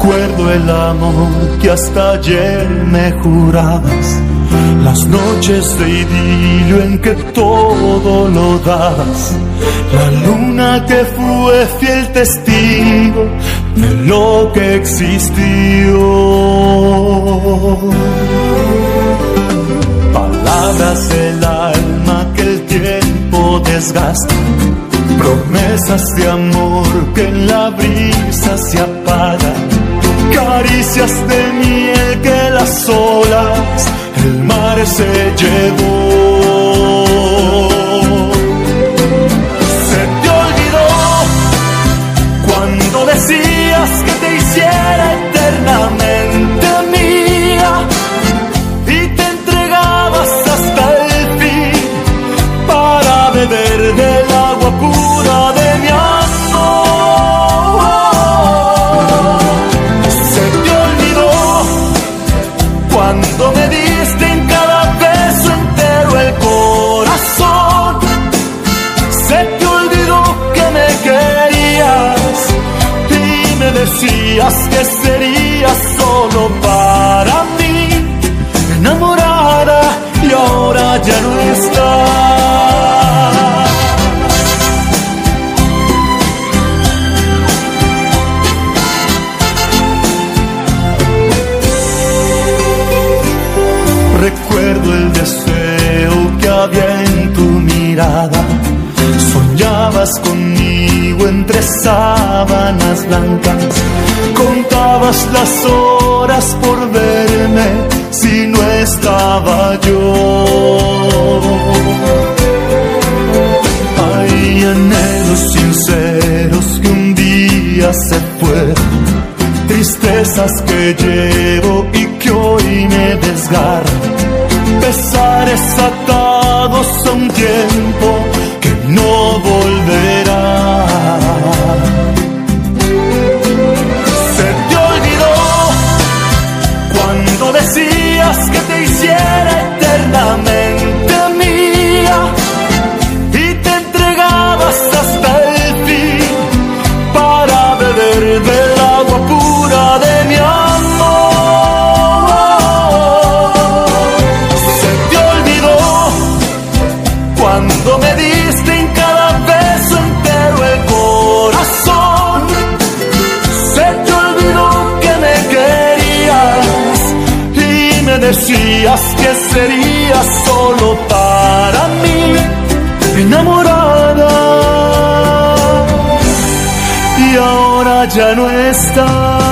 olvidado el amor que hasta ayer me jurabas. Las noches de idilio en que todo lo das. La luna que fue fiel testigo de lo que existió. Palabras del alma que el tiempo desgasta promesas de amor que en la brisa se apagan, caricias de miel que las olas el mar se llevó. Se te olvidó cuando decías que te hiciera cuando me diste en cada beso entero el corazón. Se te olvidó que me querías y me decías que serías solo Conmigo entre sábanas blancas. Contabas las horas por verme si no estaba yo. Hay anhelos sinceros que un día se fueron tristezas que llevo y que hoy me desgarran, decías que serías solo para mí, enamorada y ahora ya no está.